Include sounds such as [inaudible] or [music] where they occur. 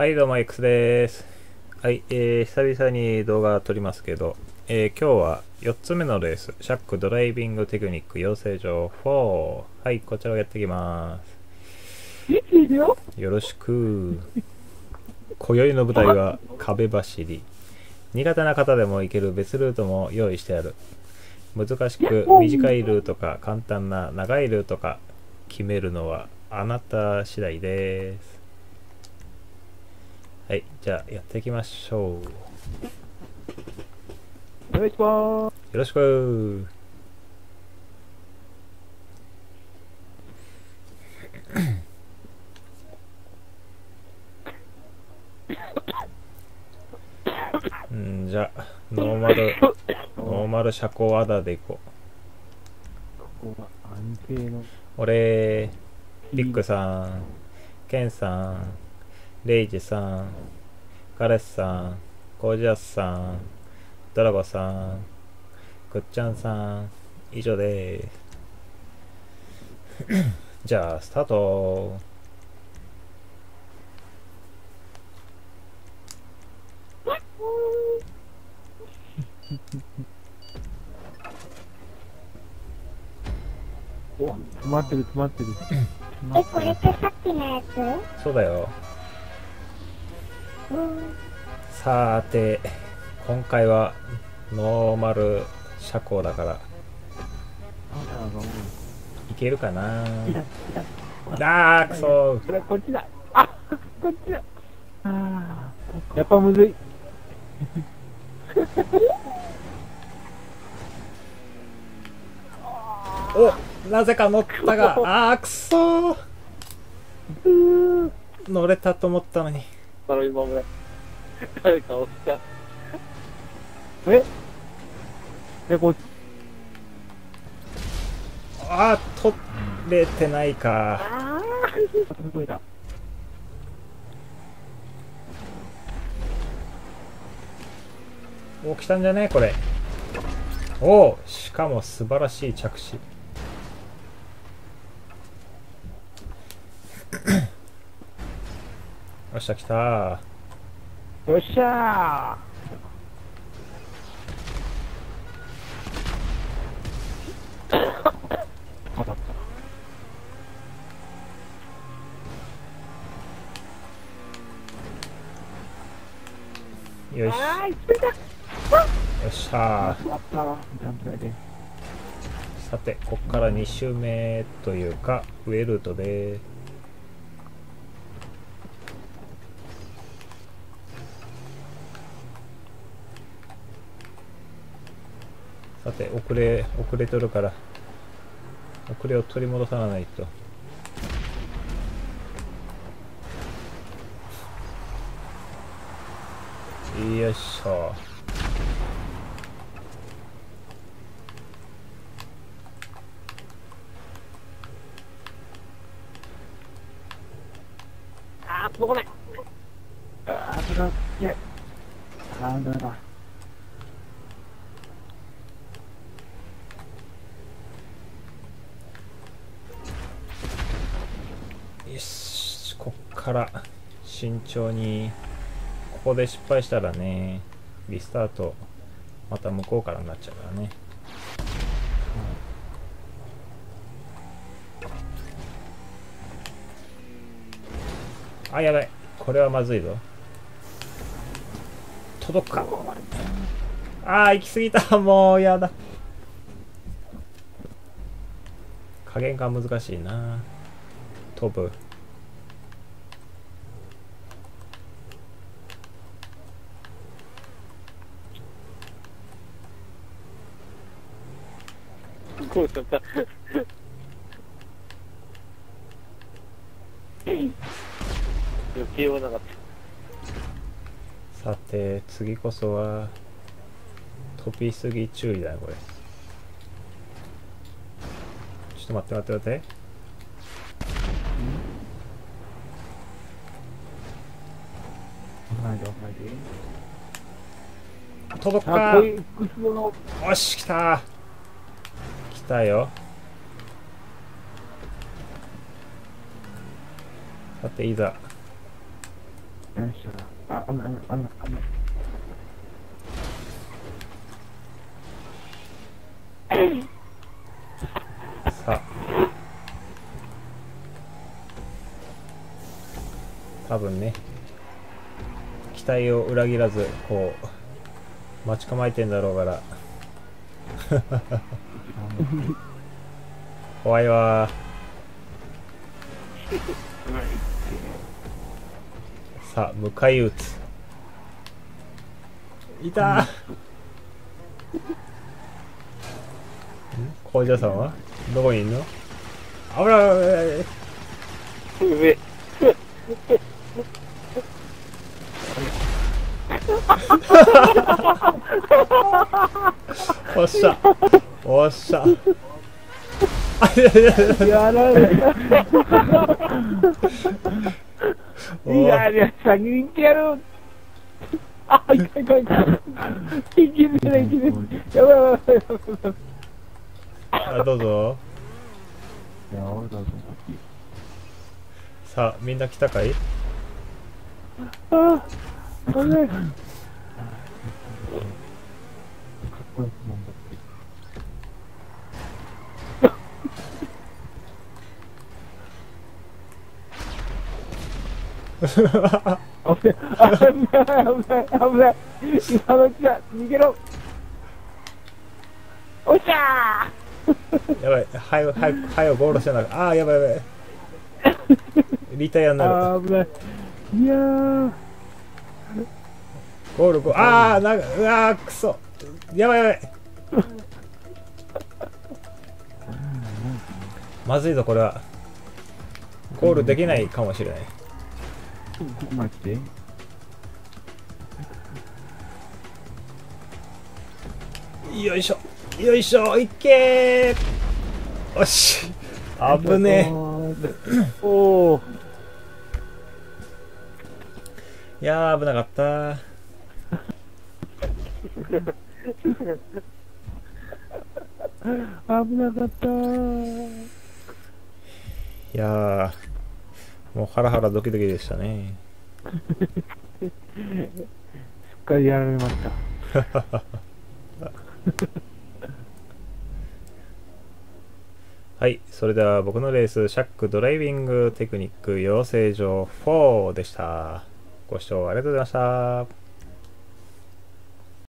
はい、どうも X です。はい、えー、久々に動画撮りますけど、えー、今日は4つ目のレース、シャックドライビングテクニック養成所4。はい、こちらをやっていきます。よろしく。今宵の舞台は壁走り。苦手な方でも行ける別ルートも用意してある。難しく短いルートか簡単な長いルートか決めるのはあなた次第です。はい、じゃあやっていきましょう。お願いしまよろしく。[coughs] うん、じゃあ、ノーマル、ノーマル車高アダーでいこう。す。ここが安定の。俺、ビックさん、ケンさん、レイジさん、ガレスさん、ゴージャスさん、ドラゴさん、グッチャンさん、以上です。[clears throat] じゃあ、スタート。お、詰まってる、詰まってる。え、これってさっきのやつ？そうだよ。さて、今回はノーマル車高だから、い。けるかな？来た、来た。あー、くそこ、っちだ。あ、こっちだ。ああ、やっぱむずい。おなぜか乗ったが、あー、くそー乗れたと思ったのに。その今村。誰か押した。え？え、こっち？あー、取れてないか。ああ。すごいだ。お、来たんじゃね？これ。おしかも素晴らしい着地。よっしゃ、来たよっしゃー。よ。よっしゃ。さて、こっから2周目というか、上ルートでさて、遅れ、遅れとるから、遅れを取り戻さないと。よいしょ。あー、届かない。あー、届かない。あー、ダメだ。から慎重にここで失敗したらねリスタートまた向こうからになっちゃうからね、うん。あやばい。これはまずいぞ。届くか。あー行き過ぎた。[laughs] もうやだ。加減が難しいな。飛ぶ。こうしちゃった。余計はなかった。さて次こそは飛びすぎ注意だよこれちょっと待って待って待ってないで、ないで。あ、届くか。よし来た来たよ。さていざ。さあ。多分ね期待を裏切らずこう待ち構えてんだろうから怖いわ。さあ迎え撃つ。いた。ー工場さんは？どこにいんの？危ない危ない。上。[laughs] おっしゃおっしゃ [laughs] やられた。おいやいや、先に行ってやる。あ、いかんいかんいかん。いけねえな、い。やばいやばいやばいやばい。あどうぞいや、俺だぞ。さあみんな来たかい？あ、危ない。かっこいいもんだって。危ない、[laughs] 危ない、危ない、危ない。今のうちだ、逃げろ。おっしゃ [laughs] やばい。はよはよはよゴールしてなああーやばいやばい。リタイアにーなる。あー、危ない。いやー。ゴールゴール。ああなうわーくそやばいやばい。まずいぞこれは。ゴールできないかもしれないマジでよいしょ。よいしょ。いけー。よし。危ねおお。えいやー危なかった。[laughs] 危なかったー。いやハラハラドキドキでしたね。しっかりやられました。はいそれでは僕のレースシャックドライビングテクニック養成所4でした。ご視聴ありがとうございました